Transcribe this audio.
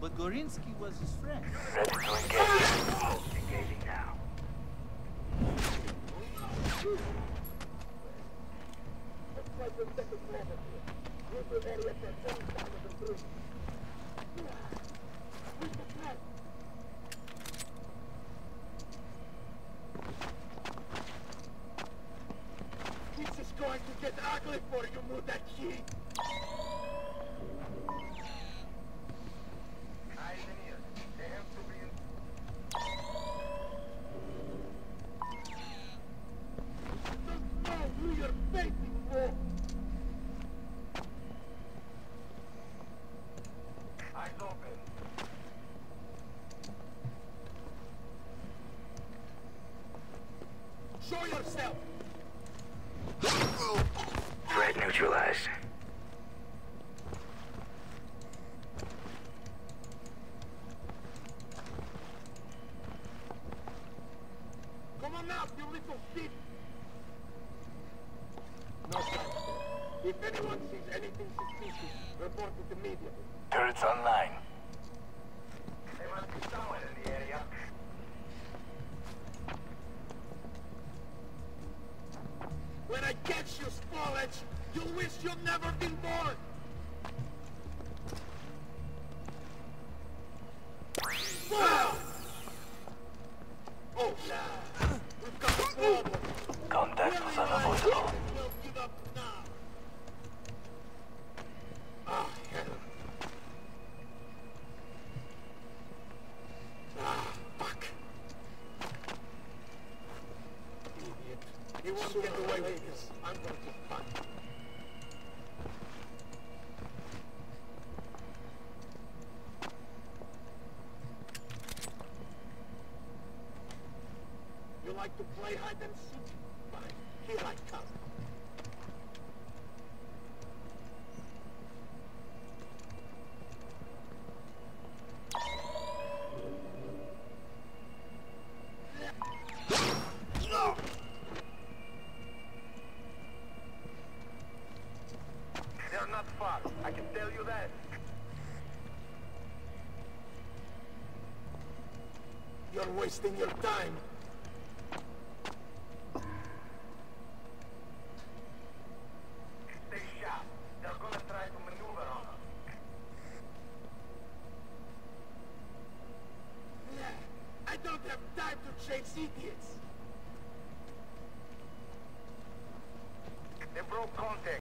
but Gorinsky was his friend. Ready to engage. Engaging now. This is going to get ugly for you. Show yourself. Threat neutralized. Come on out, you little shit. No. If anyone sees anything suspicious, report it immediately. Turrets online. There must be someone in the area. When I catch you, Spallage, you'll wish you'd never been born. I'm going to fight. You like to play hide and seek? Fine. Here I come. Far. I can tell you that. You're wasting your time. Stay sharp. They're gonna try to maneuver on us. I don't have time to chase idiots. They broke contact.